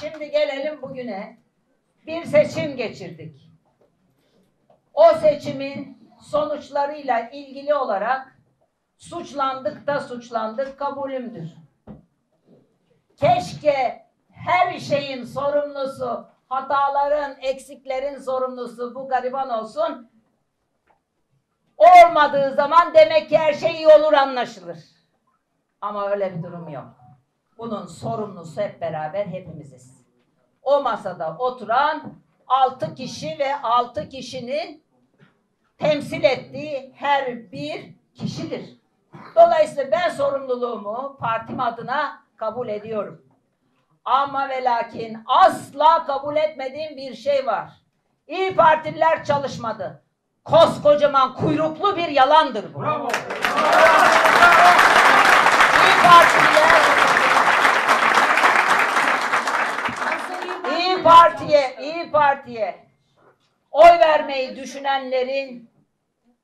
Şimdi gelelim bugüne. Bir seçim geçirdik. O seçimin sonuçlarıyla ilgili olarak suçlandık da suçlandık kabulümdür. Keşke her şeyin sorumlusu, hataların, eksiklerin sorumlusu bu gariban olsun. Olmadığı zaman demek ki her şey iyi olur anlaşılır. Ama öyle bir durum yok. Bunun sorumlusu hep beraber hepimiziz. O masada oturan altı kişi ve altı kişinin temsil ettiği her bir kişidir. Dolayısıyla ben sorumluluğumu partim adına kabul ediyorum. Ama ve lakin asla kabul etmediğim bir şey var. İyi Partililer çalışmadı. Koskocaman kuyruklu bir yalandır bu. Bravo. İyi Partililer Parti'ye, İyi Parti'ye oy vermeyi düşünenlerin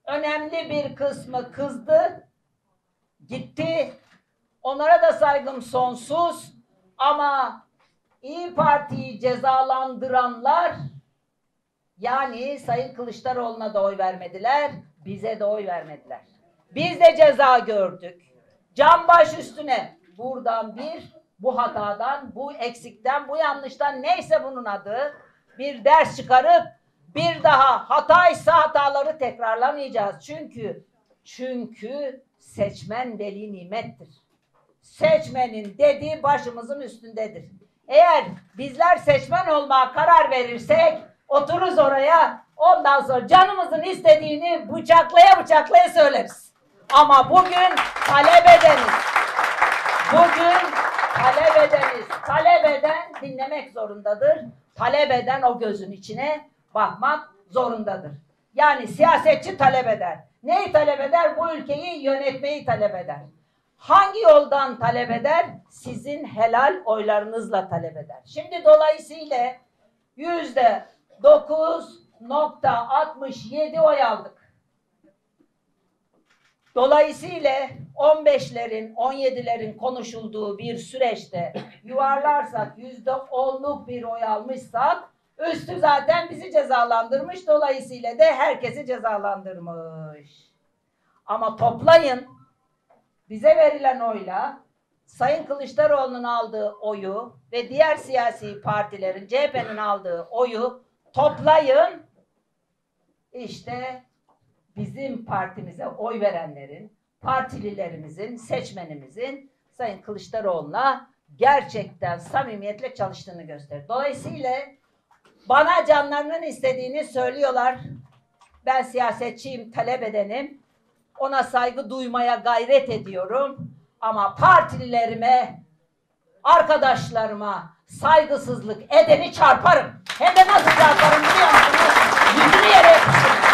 önemli bir kısmı kızdı, gitti. Onlara da saygım sonsuz ama İyi Parti'yi cezalandıranlar yani Sayın Kılıçdaroğlu'na da oy vermediler, bize de oy vermediler. Biz de ceza gördük. Can baş üstüne buradan bir bu hatadan, bu eksikten, bu yanlıştan neyse bunun adı bir ders çıkarıp bir daha hataysa hataları tekrarlamayacağız. Çünkü çünkü seçmen veli nimettir. Seçmenin dediği başımızın üstündedir. Eğer bizler seçmen olmaya karar verirsek otururuz oraya ondan sonra canımızın istediğini bıçaklaya bıçaklaya söyleriz. Ama bugün talep edeniz. Bugün talep edeniz. Talep eden dinlemek zorundadır. Talep eden o gözün içine bakmak zorundadır. Yani siyasetçi talep eder. Neyi talep eder? Bu ülkeyi yönetmeyi talep eder. Hangi yoldan talep eder? Sizin helal oylarınızla talep eder. Şimdi dolayısıyla yüzde 9.67 oy aldık. Dolayısıyla 15'lerin, 17'lerin konuşulduğu bir süreçte yuvarlarsak yüzde onluk bir oy almışsak üstü zaten bizi cezalandırmış. Dolayısıyla da herkesi cezalandırmış. Ama toplayın bize verilen oyla Sayın Kılıçdaroğlu'nun aldığı oyu ve diğer siyasi partilerin CHP'nin aldığı oyu toplayın işte bizim partimize oy verenlerin, partililerimizin, seçmenimizin Sayın Kılıçdaroğlu'na gerçekten samimiyetle çalıştığını gösterir. Dolayısıyla bana canlarının istediğini söylüyorlar. Ben siyasetçiyim, talep edenim. Ona saygı duymaya gayret ediyorum. Ama partililerime, arkadaşlarıma saygısızlık edeni çarparım. Hem de nasıl çarparım biliyor musunuz? Yüzünü yere yapıştırırım.